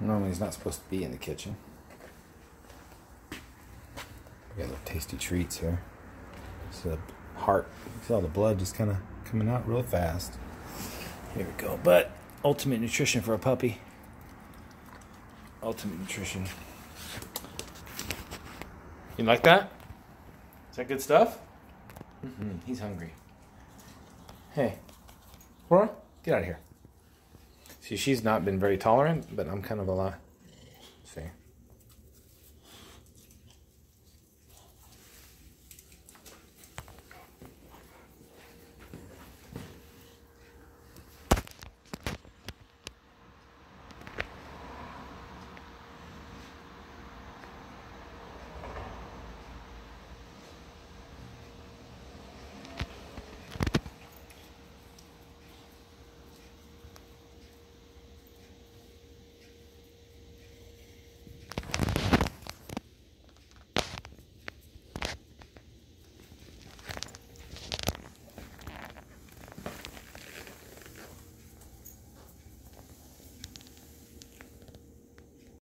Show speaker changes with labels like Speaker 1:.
Speaker 1: Normally he's not supposed to be in the kitchen. We got little tasty treats here. It's a heart. You see all the blood just kind of coming out real fast. Here we go. But ultimate nutrition for a puppy. Ultimate nutrition. You like that? Is that good stuff? Mm-hmm. He's hungry. Hey, Laura, get out of here. See, she's not been very tolerant, but I'm kind of a lot.